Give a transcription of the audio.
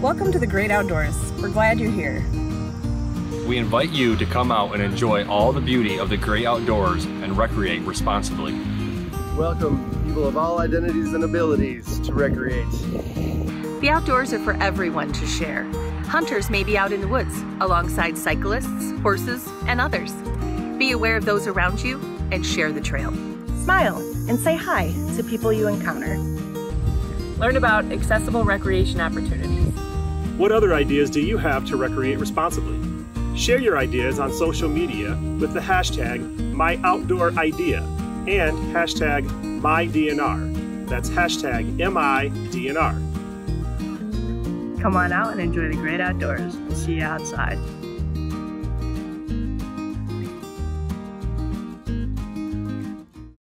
Welcome to the great outdoors. We're glad you're here. We invite you to come out and enjoy all the beauty of the great outdoors and recreate responsibly. Welcome, people of all identities and abilities, to recreate. The outdoors are for everyone to share. Hunters may be out in the woods alongside cyclists, horses, and others. Be aware of those around you and share the trail. Smile and say hi to people you encounter. Learn about accessible recreation opportunities. What other ideas do you have to recreate responsibly? Share your ideas on social media with the hashtag MyOutdoorIdea and hashtag MyDNR. That's hashtag MIDNR. Come on out and enjoy the great outdoors. We'll see you outside.